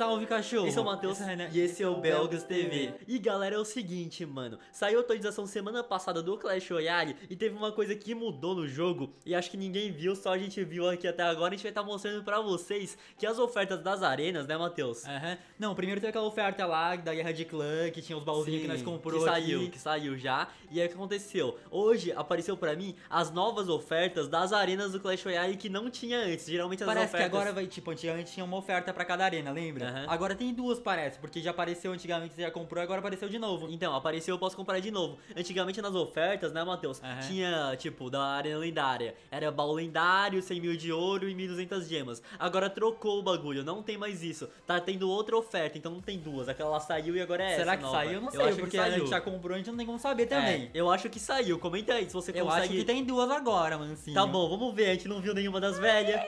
Salve, cachorro! Esse é o Matheus é, e esse é o Belgas TV. E galera, é o seguinte, mano. Saiu a atualização semana passada do Clash Royale e teve uma coisa que mudou no jogo e acho que ninguém viu, só a gente viu aqui até agora. A gente vai estar mostrando pra vocês que as ofertas das arenas, né, Matheus? Aham. Não, primeiro teve aquela oferta lá da Guerra de Clã, que tinha os baúzinhos que nós comprou que saiu, aqui. que saiu já. E aí o que aconteceu? Hoje apareceu pra mim as novas ofertas das arenas do Clash Royale que não tinha antes. Geralmente as Parece ofertas que agora vai, tipo, antigamente tinha uma oferta pra cada arena, lembra? Aham. Agora tem duas, parece, porque já apareceu antigamente, você já comprou, agora apareceu de novo. Então, apareceu, eu posso comprar de novo. Antigamente nas ofertas, né, Matheus? Aham. Tinha, tipo, da arena lendária. Era baú lendário, 100 mil de ouro e 1.200 gemas. Agora trocou o bagulho, não tem mais isso. Tá tendo outra oferta, então não tem duas. Aquela lá saiu e agora é Será essa que nova. saiu? Eu não sei, que porque a gente já comprou, a gente não tem como saber também. É, eu acho que saiu. Comenta aí se você Eu consegue. acho que tem duas agora, mansinho. Tá bom, vamos ver. A gente não viu nenhuma das velhas.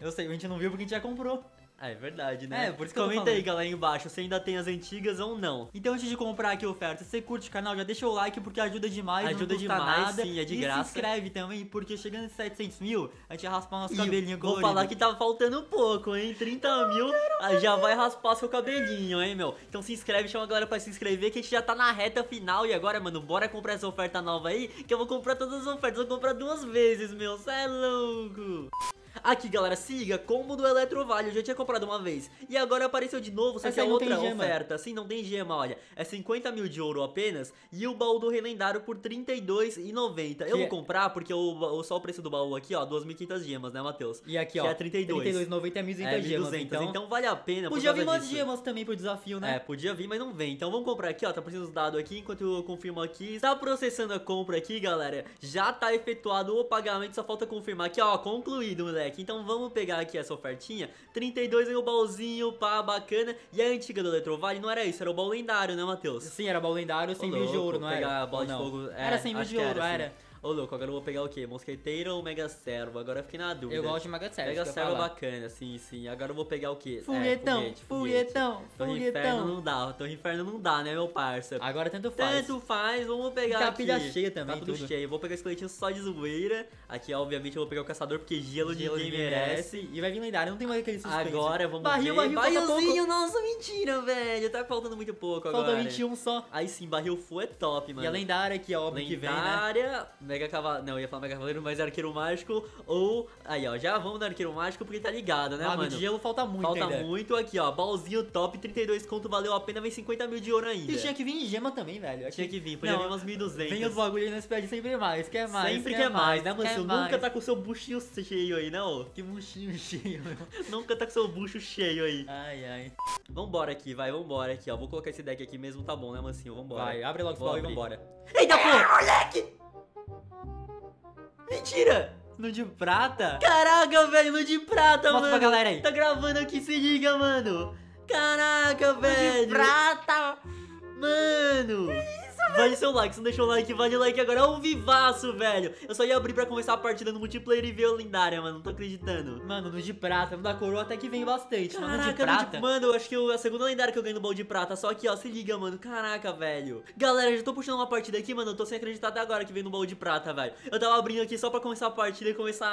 Eu sei, a gente não viu porque a gente já comprou. Ah, é verdade, né? É, por isso que eu tô Comenta aí, galera, aí embaixo, se ainda tem as antigas ou não. Então antes de comprar aqui a oferta, se você curte o canal, já deixa o like porque ajuda demais, Ajuda demais, nada. sim, é de e graça. se inscreve também, porque chegando em 700 mil, a gente vai raspar nosso E cabelinho Vou colorido. falar que tá faltando pouco, hein? 30 mil ah, já vai raspar seu cabelinho, hein, meu? Então se inscreve, chama a galera pra se inscrever que a gente já tá na reta final. E agora, mano, bora comprar essa oferta nova aí, que eu vou comprar todas as ofertas. Vou comprar duas vezes, meu. Cê é louco. Aqui, galera, siga combo do Eletrovale. Eu já tinha comprado uma vez. E agora apareceu de novo, só Essa que é outra oferta. Sim, não tem gema, olha. É 50 mil de ouro apenas. E o baú do Rei Lendário por R$32,90. Eu Que vou é- comprar porque o, o, só o preço do baú aqui, ó, 2.500 gemas, né, Matheus? E aqui, Que ó, é 32. 32,90 é 1.200 É, gemas, 1.200, então... então vale a pena Podia vir umas disso. gemas também pro desafio, né? É, podia vir, mas não vem. Então vamos comprar aqui, ó. Tá aparecendo os dados aqui enquanto eu confirmo aqui. Tá processando a compra aqui, galera. Já tá efetuado o pagamento, só falta confirmar aqui, ó. Concluído, moleque. Então vamos pegar aqui essa ofertinha. 32 em o baúzinho, pá, bacana. E a antiga do Eletrovale não era isso, era o baú lendário, né, Matheus? Sim, era baú lendário, 100 Ô, mil de ouro, não era? bola de fogo. é, Era 100 mil acho de ouro, era. Ô, louco, agora eu vou pegar o quê? Mosqueteiro ou Mega Servo? Agora eu fiquei na dúvida. Eu gosto de Mega Servo, Mega Servo é bacana, sim, sim. Agora eu vou pegar o quê? É, Foguetão, foguete, foguete. foguetão, Torre foguetão. Inferno não dá, Torre Inferno não dá, né, meu parça? Agora tanto faz. Tanto faz, vamos pegar Tá aqui. pilha cheia também, Tá tudo, tudo. cheio. Vou pegar esse coletinho só de zoeira. Aqui, obviamente, eu vou pegar o caçador, porque gelo, Gelo ninguém merece. E vai vir lendário, não tem mais aquele suspense. Agora vamos barril, ver. Barril, falta Barrilzinho, pouco. nossa, mentira, velho. Tá faltando muito pouco agora. Falta 21 só. Aí sim, barril full é top, mano. E a lendária aqui, ó, óbvio que vem, né? Lendária, Mega Cavaleiro. Não, eu ia falar Mega Cavaleiro, mas Arqueiro Mágico. Ou. Aí, ó, já vamos no Arqueiro Mágico porque tá ligado, né, Mago mano? de gelo falta muito Falta ainda. muito aqui, ó. Baúzinho top, 32 conto, valeu a pena, vem 50 mil de ouro ainda. E tinha que vir em gema também, velho. Tinha que vir, podia Não, vir umas 1.200. Vem os bagulho e nós pede sempre mais, quer mais. Sempre quer mais, né, mano? Você nunca tá com o seu buchinho cheio aí, né, ô? Que buchinho cheio, meu. Nunca tá com o seu bucho cheio aí. Ai, ai. Vambora aqui, vai, vambora aqui, ó. Vou colocar esse deck aqui mesmo, tá bom, né, mansinho? Vambora. Vai, abre logo baús e vambora. Eita, pô! moleque! Mentira! No de prata? Caraca, velho, no de prata, Mostra mano. pra galera aí. Tá gravando aqui, se liga, mano. Caraca, velho. prata! Mano. Vale seu like, se não deixou o like, vale o like agora. É um vivaço, velho. Eu só ia abrir pra começar a partida no multiplayer e ver o lendária, mano. Não tô acreditando. Mano, no de prata, no da coroa até que vem bastante. Mas no de Caraca, prata. de- mano, eu acho que eu- a segunda lendária que eu ganhei no baú de prata. Só aqui, ó, se liga, mano. Caraca, velho. Galera, já tô puxando uma partida aqui, mano. Eu tô sem acreditar até agora que veio no baú de prata, velho. Eu tava abrindo aqui só pra começar a partida e começar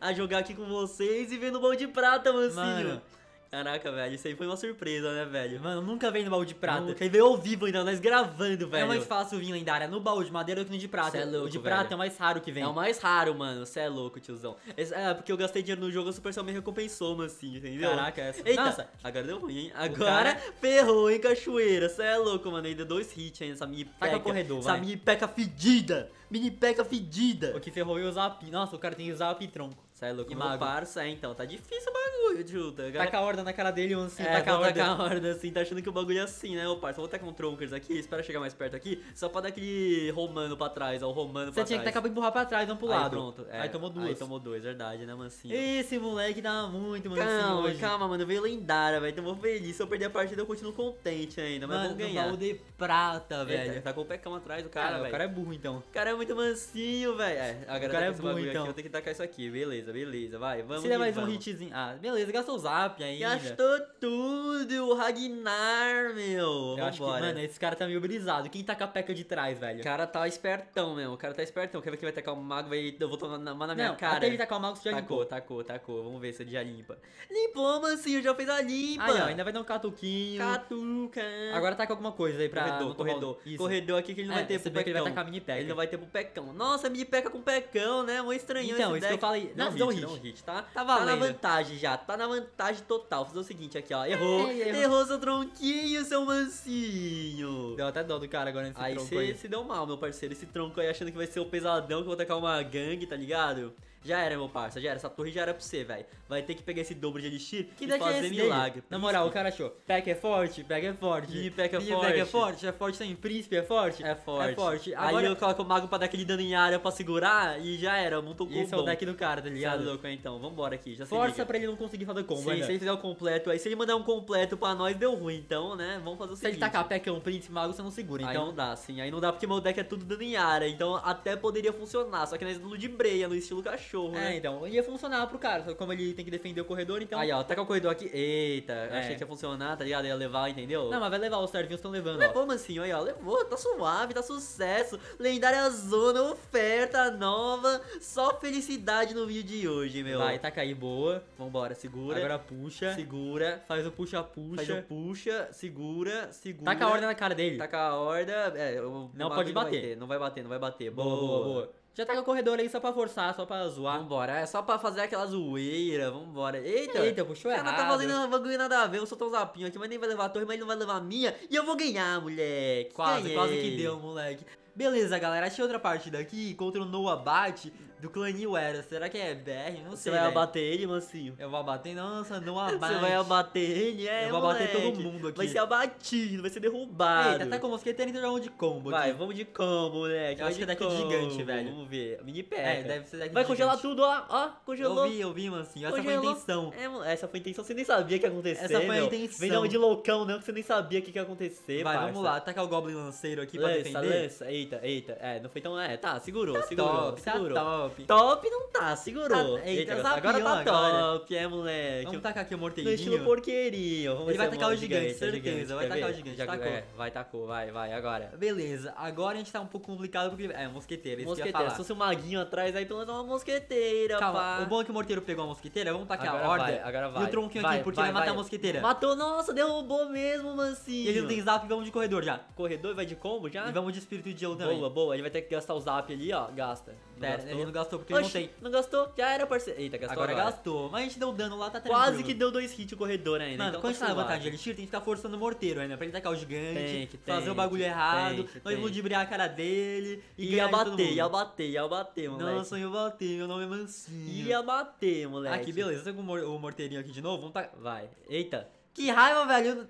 a, a jogar aqui com vocês e ver no baú de prata, mansinho. Mano. Caraca, velho, isso aí foi uma surpresa, né, velho? Mano, nunca vem no baú de prata. Nunca. E veio ao vivo ainda, nós gravando, velho. É mais fácil vir lendária no baú de madeira do que no de prata. Cê é louco, o de velho. prata é o mais raro que vem. É o mais raro, mano. Você é louco, tiozão. Esse- é, porque eu gastei dinheiro no jogo, a Supercell me recompensou, mansinho, entendeu? Caraca, essa- Eita, Nossa. agora deu ruim, hein? Agora cara- ferrou, hein, cachoeira. Você é louco, mano. Ainda dois hits ainda, essa mini peca. corredor, essa vai. mini peca fedida. Mini peca fedida. O que ferrou é o zap. Nossa, o cara tem que usar o tronco. Você é louco, E mago. parça. É, então, tá difícil o bagulho, Juta. Taca a horda na cara dele, um assim, É, taca a horda. tacar a horda assim, tá achando que o bagulho é assim, né, ô parça? Vou tacar um Tronkers aqui, espera chegar mais perto aqui, só pra dar aquele romano pra trás, ó, o romano Você pra tinha que trás. tacar pra empurrar pra trás, não pro Aí lado. pronto, é. Aí tomou duas. Aí tomou dois, verdade, né, mansinho? Esse moleque dá muito, mano, assim, Calma, hoje. calma, mano, veio lendária, velho, vou feliz, se eu perder a partida eu continuo contente ainda, mas Mano, vou no ganhar. baú de prata, velho. Tá com o pecão atrás do Cara, cara, o velho. cara é burro, então. O cara é muito mansinho, velho. É, agora cara tá é com burro, então. aqui, eu tenho que tacar isso aqui, beleza, beleza, vai, vamos Se der mais um vamos. hitzinho... Ah, beleza, gastou o zap ainda. Gastou tudo, o Ragnar, meu. Eu acho que, mano, esse cara tá meio brisado. Quem tá com a peca de trás, velho? O cara tá espertão, meu. O cara tá espertão. Quer ver que vai tacar o mago? Vai... Eu vou tomar na, na minha Não, cara. até ele tacar o mago, você já Tacou, limpou. tacou, tacou. Vamos ver se ele já limpa. Limpou, mansinho. Já fez a limpa. Aí, ó, ainda vai dar um catuquinho. Catuca. Agora taca alguma coisa aí pra... corredor, corredor. Isso. Corredor aqui que ele não É, vai ter pro que ele vai pecão. tacar mini peca. Ele não vai ter pro pecão. Nossa, mini peca com pecão, né? Mó estranhão Então, isso que eu deck. falei. Não, Não, hit, hit. não hit, tá? Tá Tá na valendo. vantagem já, tá na vantagem total. Vou fazer o seguinte aqui, ó. Errou. Ei, errou. errou. seu tronquinho, seu mansinho. Deu até dó do cara agora nesse Aí tronco você aí. se deu mal, meu parceiro. Esse tronco aí achando que vai ser o pesadão, que eu vou tacar uma gangue, tá ligado? Já era, meu parça, já era. Essa torre já era pra você, velho. Vai ter que pegar esse dobro de elixir Que e é fazer dele? milagre. Na moral, o cara achou. Pack é forte, pack é forte. Mini pack é Mini forte. pack é forte, é forte sem príncipe, é forte. É forte. É forte. Aí Agora, eu coloco o mago pra dar aquele dano em área pra segurar e já era, montou o combo. esse é o deck do cara, tá Tá ligado? louco, então. Vambora aqui, já Força liga. pra ele não conseguir fazer combo, Sim, né? se ele fizer o completo aí, se ele mandar um completo pra nós, deu ruim. Então, né, vamos fazer o Se ele seguinte. tacar pack é um príncipe mago, você não segura. Aí Então, não dá, sim. Aí não dá porque meu deck é tudo dano em área. Então até poderia funcionar. Só que nós no de breia, no estilo cachorro, É, né? então, ia funcionar pro cara, só que como ele tem que defender o corredor, então... Aí, ó, taca o corredor aqui. Eita, É. achei que ia funcionar, tá ligado? Ia levar, entendeu? Não, mas vai levar, os servinhos estão levando. Levou, mansinho, aí, ó. Levou, tá suave, tá sucesso. Lendária Zona, oferta nova. Só felicidade no vídeo de hoje, meu. Vai, taca aí, boa. Vambora, segura. Agora puxa. segura. Faz o puxa-puxa. Faz o puxa, segura, segura. Taca a ordem na cara dele. Taca a horda. É, Não o mago pode vai bater. ter, Não vai bater, não vai bater. Boa, boa, boa. Já taca o corredor aí só pra forçar, só pra zoar. Vambora, é só pra fazer aquela zoeira, vambora. Eita, Eita, puxou o cara tá errado. fazendo bagulho nada a ver, eu soltar um zapinho aqui, mas nem vai levar a torre, mas ele não vai levar a minha, e eu vou ganhar, moleque. Quase, Ganhei. quase que deu, moleque. Beleza, galera, achei outra partida aqui contra o Noah Bat do clã New Era. Será que é BR? Não Você sei, vai velho. abater ele, mansinho? Eu vou abater? Nossa, Noah Bat. Você vai abater ele, é, Eu vou abater todo mundo aqui. Vai ser abatido, vai ser derrubado. Eita, tá com mosqueteiro, então já vamos de combo Vai, aqui. vamos de combo, moleque. Eu vai acho que é deck gigante, velho. Vamos ver, mini peca. É, deve ser deck Vai congelar tudo, ó, ó, congelou. Eu vi, eu vi, mansinho. Essa foi a intenção. É, essa foi a intenção, você nem sabia que ia acontecer, Essa foi a intenção. Vem não de loucão, não, que você nem sabia o que, que ia acontecer, Vai, parça. vamos lá. Taca o Goblin Lanceiro aqui pra defender. lança, eita, eita. É, não foi tão. É, tá, segurou, Tá segurou, top, tá segurou. Top. Top não tá, segurou. Tá- eita, agora zapião tá agora. top, é, moleque. Vamos tacar aqui o no morteirinho. estilo porqueirinho. Vamos Ele vai é tacar o gigante, é certeza, vai quer tacar o gigante, Já- tacou. É, vai, tacou, vai, vai, agora. Beleza, agora a gente tá um pouco complicado porque. É, mosqueteiro, isso que eu ia Mosqueteira, falar. se fosse um maguinho atrás, aí pelo menos uma mosqueteira, Calma, pá. o bom é que o morteiro pegou a mosqueteira, vamos tacar Agora a horda vai, agora vai. e o tronquinho Vai, aqui, porque vai, vai matar vai. a mosqueteira. Matou, nossa, derrubou mesmo, mansinho. E ele não tem zap, vamos de corredor já. corredor, vai de combo já? E vamos de espírito de gelo também. Boa, boa, ele vai ter que gastar o zap ali, ó, gasta. Pera, gastou? ele não gastou porque ele Oxi, não tem. Não gastou? Já era, parceiro. Eita, gastou Agora, agora. gastou, mas a gente deu dano lá, tá Quase tranquilo. que deu dois hits o corredor ainda. Mano, então quando a gente tá suave. vantagem de Elixir, tem que ficar forçando o morteiro ainda, pra ele tacar o gigante, Tem que, fazer tem o bagulho errado, tem nós tem. ludibriar a cara dele e Ia bater, ia bater, ia bater, moleque. Nossa, eu bater, meu nome é Mansinho. Ia bater, moleque. Aqui, beleza, tá com o mor- o morteirinho aqui de novo, vamos tacar... Vai. Eita. Que raiva, velho,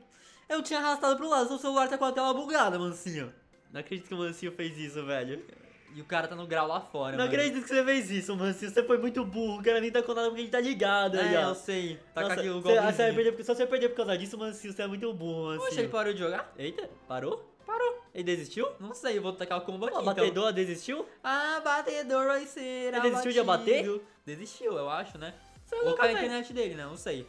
eu, tinha arrastado pro lado, seu celular tá com a tela bugada, Mansinho. Não acredito que o Mancinho fez isso, velho. E o cara tá no grau lá fora, Não mano. acredito que você fez isso, Mancinho. Você foi muito burro. O cara nem tá com nada porque a gente tá ligado aí, É, ó. eu sei. Taca Nossa, aqui o você, você vai perder, porque- só você perder por causa disso, Mancinho. Você é muito burro, Mancinho. Poxa, ele parou de jogar? Eita, parou? Parou. Ele desistiu? Não sei, eu vou tacar o combo aqui, Pô, então. batedor desistiu? Ah, batedor vai ser Ele desistiu de abater? Desistiu, eu acho, né? Você Ou louco, caiu a internet dele, né? Não sei.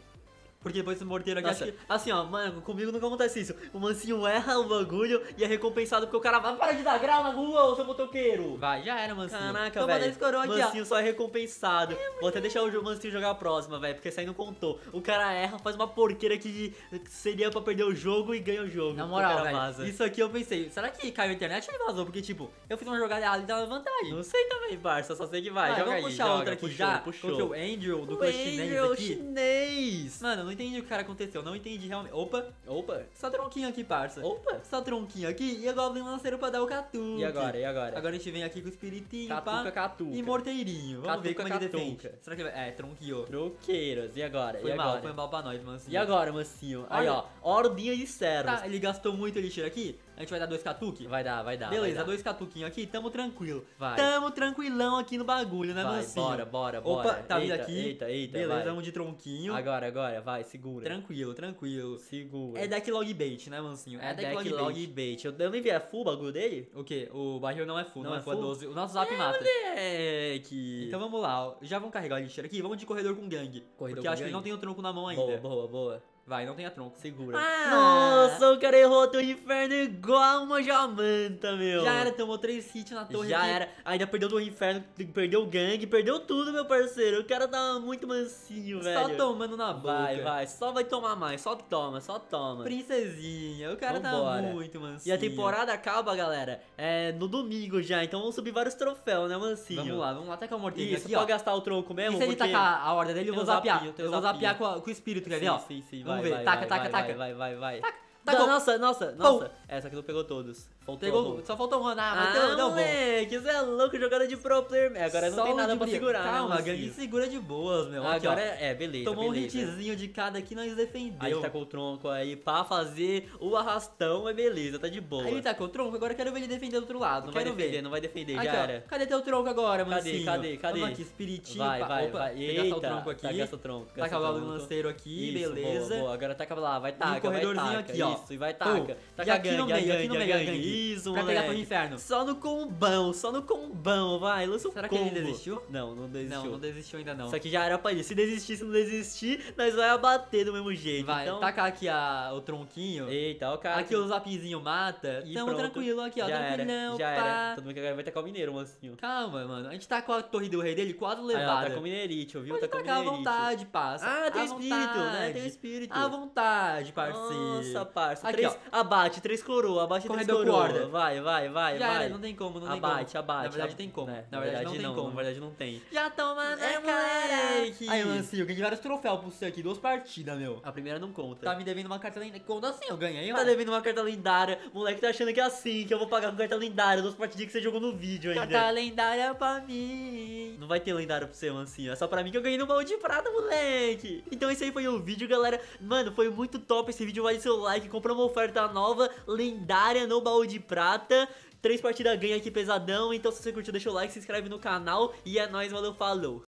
Porque depois esse morteiro aqui, acho que... assim, ó, mano, comigo nunca acontece isso. O mansinho erra o bagulho e é recompensado porque o cara vai para de dar grau na rua, ô seu motoqueiro. Vai, já era, Mansinho. Caraca, velho. ó. Mansinho só é recompensado. Vou até deixar o Mansinho jogar a próxima, velho, porque isso aí não contou. O cara erra, faz uma porqueira que seria pra perder o jogo e ganha o jogo. Na moral, velho, isso aqui eu pensei, será que caiu a internet ou ele vazou? Porque, tipo, eu fiz uma jogada errada e tava vantagem. Não sei também, Barça, só sei que vai. Vai, joga vamos aí, puxar joga, outra aqui puxou, já, puxou. contra o Andrew do O Chinês aqui. chinês. Mano, não entendi o que cara aconteceu, não entendi realmente. Opa, Opa, só tronquinho aqui, parça. opa. Só tronquinho aqui e a Goblin Lanceiro pra dar o catuque. E agora, e agora? Agora a gente vem aqui com o espiritinho, Catuca, pá. catuca. E morteirinho. Vamos ver Catuca, como ele catuca. defende. Será que vai... É, tronqueou. Troqueiros, e agora? Foi e mal, agora? foi mal pra nós, mansinho. E agora, mansinho? Aí, Olha. ó, ordinha de servos. Tá, ele gastou muito elixir aqui. A gente vai dar dois catuque. Vai dar, vai dar. Beleza, vai dar. dois catuquinhos aqui, tamo tranquilo. Vai. Tamo tranquilão aqui no bagulho, né, mansinho? bora, bora, Opa, bora. tá vindo aqui. Eita, eita, Beleza, vai. vamos de tronquinho. Agora, agora, vai, segura. Tranquilo, tranquilo. Segura. É deck log bait, né, mansinho? É deck log bait. Eu, eu nem vi, é full o bagulho dele? O quê? O barril não é full, não, Não é é full, é full? 12. O nosso zap mata. Moleque. Então vamos lá, ó. já vamos carregar o elixir aqui, vamos de corredor com gangue. Corredor porque com acho que ele gangue? não tem o tronco na mão ainda. boa, boa, boa. Vai, não tenha tronco. Segura. Ah. Nossa, o cara errou a torre inferno igual uma jamanta, meu. Já era, tomou três hits na torre Já aqui. era. Ainda perdeu o torre inferno, perdeu o gangue, perdeu tudo, meu parceiro. O cara tá muito mansinho, Só velho. tomando na boca. Vai, vai. Só vai tomar mais. Só toma, só toma. Princesinha, o cara Vambora. tá muito mansinho. E a temporada acaba, galera, é no domingo já. Então vamos subir vários troféus, né, mansinho? Vamos lá, vamos lá tacar o morteiro Isso, aqui, pode ó. gastar o tronco mesmo, E se ele porque... tacar a horda dele, eu vou zapear. eu vou zapear com, com o espírito, quer Sim, ver, ó? sim, sim, Vamos ver, taca, vai, taca, vai, taca. Vai, vai, vai, vai. tacou. Nossa, nossa, nossa. Essa aqui não pegou todos. Faltou Pegou, um. só faltou um, ah, Ah, mas deu, deu bom. moleque, você é louco, jogada de pro player. Agora não Só tem um nada pra segurar, Calma, né, a gangue segura de boas, meu. Aqui, Agora ó. é, é, beleza, Tomou um beleza. hitzinho de cada aqui, nós Aí defendeu. ele tacou o tronco aí pra fazer o arrastão, é beleza, tá de boa. Aí ele tacou o tronco, agora eu quero ver ele defender do outro lado. Não vai defender, ver. não vai defender, Aqui, já ó, era. Cadê teu tronco agora, Cadê, mansinho? cadê, cadê? Vamos aqui, espiritinho. Vai, vai, Opa, vai. Pegar Eita, o tronco aqui. tá, gasta o tronco. Taca o lanceiro aqui, Isso, beleza. Agora taca lá, vai taca, vai corredorzinho aqui, ó. Isso, e vai taca. e Taca a aqui no gangue, a meio, aqui gangue, no a meio, gangue. gangue. Isso, Pra pegar pro moleque. inferno. Só no combão, só no combão, vai. Lança um Será que ele combo. desistiu? Não, não desistiu. Não, não desistiu ainda não. Isso aqui já era pra ele. Se desistir, se não desistir, nós vai abater do mesmo jeito. Vai, então... tacar aqui a, o tronquinho. Eita, o cara. Aqui o zapinzinho mata. E Tamo pronto. tranquilo aqui, ó. já era, tranquilão, já pá. era. Todo mundo que agora vai tacar o mineiro, mansinho. Calma, mano. A gente tá com a torre do rei dele quase ó, levada. tá com o mineirite, ouviu? Pode Tá tacar à vontade, passa. Ah, tem espírito, né? Tem espírito. À vontade, parceiro. Nossa, parça. Aqui, três, abate, três coroa, abate Corredor três coroa. Vai, vai, vai, Já vai. era, não tem como, não tem abate, como. abate. Na verdade tem como. É, Na verdade não tem como. Na verdade não tem. Já toma na É, cara. moleque. Aí, Lancinho, ganhei vários troféus pra você aqui. Duas partidas, meu. A primeira não conta. Tá me devendo uma carta lendária. Conta assim, eu ganhei, Tá ó. devendo uma carta lendária. Moleque tá achando que é assim, que eu vou pagar com carta lendária das partidinhas que você jogou no vídeo ainda. Carta lendária pra mim. Não vai ter lendário pra você, mansinho. É só pra mim que eu ganhei no baú de prata, moleque. Então esse aí foi o vídeo, galera. Mano, foi muito top esse vídeo. Vale seu like. Compra uma oferta nova, lendária no baú de prata. Três partidas ganha aqui pesadão. Então se você curtiu, deixa o like, se inscreve no canal. E é nóis, valeu, falou.